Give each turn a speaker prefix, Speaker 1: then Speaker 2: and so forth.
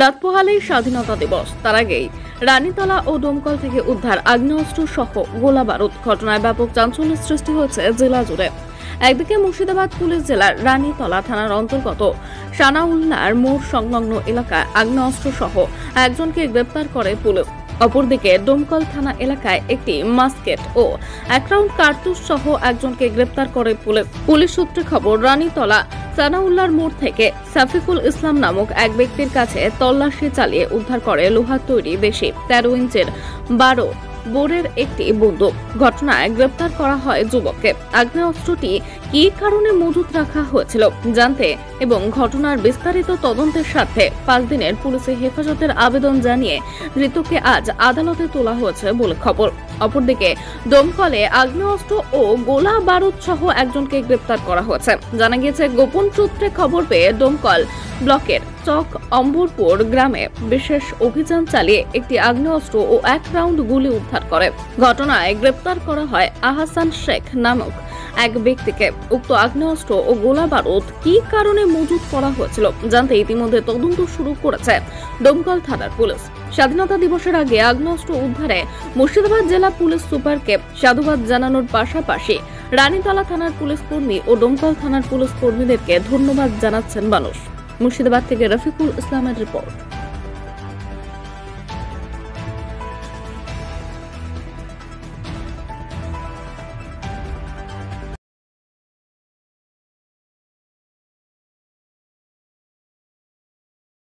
Speaker 1: রাত পোহালেই স্বাধীনতা দিবস। তার আগেই রানীতলা ও ডোমকল থেকে উদ্ধার আগ্নেয়াস্ত্র সহ গোলা বারুদ ঘটনায় ব্যাপক চাঞ্চল্যের সৃষ্টি হয়েছে জেলা জুড়ে। একদিকে মুর্শিদাবাদ পুলিশ জেলার রানীতলা থানার অন্তর্গত সানাউল্লার মোড় সংলগ্ন এলাকায় আগ্নেয়াস্ত্র সহ একজনকে গ্রেপ্তার করে পুলিশ। অপরদিকে ডোমকল থানা এলাকায় একটি মাস্কেট ও এক রাউন্ড কার্তুজ সহ একজনকে গ্রেপ্তার করে পুলিশ। পুলিশ সূত্রে খবর, রানীতলা সানাউল্লার মোড় থেকে সাফিকুল ইসলাম নামক এক ব্যক্তির কাছে তল্লাশি চালিয়ে উদ্ধার করে লোহার তৈরি বেশি, তেরো ইঞ্চের বারো বোরের একটি বন্দুক। ঘটনায় গ্রেপ্তার করা হয় যুবককে। আগ্নেয়াস্ত্রটি কী কারণে মজুত রাখা হয়েছিল জানতে এবং ঘটনার বিস্তারিত তদন্তের সাথে পাঁচ দিনের পুলিশে হেফাজতের আবেদন জানিয়ে ধৃতকে আজ আদালতে তোলা হয়েছে বলে খবর। অপরদিকে দমকলে আগ্নেয়াস্ত্র ও গোলা বারুদ সহ একজনকে গ্রেপ্তার করা হয়েছে। জানা গিয়েছে, গোপন সূত্রে খবর পেয়ে দমকল ব্লকের চক অম্বরপুর গ্রামে বিশেষ অভিযান চালিয়ে একটি আগ্নেয়াস্ত্র ও এক রাউন্ড গুলি উদ্ধার করে। ঘটনায় গ্রেপ্তার করা হয় আহাসান শেখ নামক এক ব্যক্তিকে। উক্ত আগ্নেয়াস্ত্র ও গোলা বারুদ কি কারণে মজুত করা হয়েছিল জানতে ইতিমধ্যে তদন্ত শুরু করেছে দমকল থানার পুলিশ। স্বাধীনতা দিবসের আগে আগ্নেয়াস্ত্র উদ্ধারে মুর্শিদাবাদ জেলা পুলিশ সুপারকে সাধুবাদ জানানোর পাশাপাশি রানীতলা থানার পুলিশ কর্মী ও ডোমকল থানার পুলিশ কর্মীদেরকে ধন্যবাদ জানাচ্ছেন মানুষ। মুর্শিদাবাদ থেকে রফিকুল ইসলামের রিপোর্ট